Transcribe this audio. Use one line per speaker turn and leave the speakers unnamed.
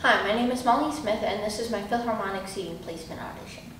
Hi, my name is Molly Smith, and this is my Philharmonic seating placement audition.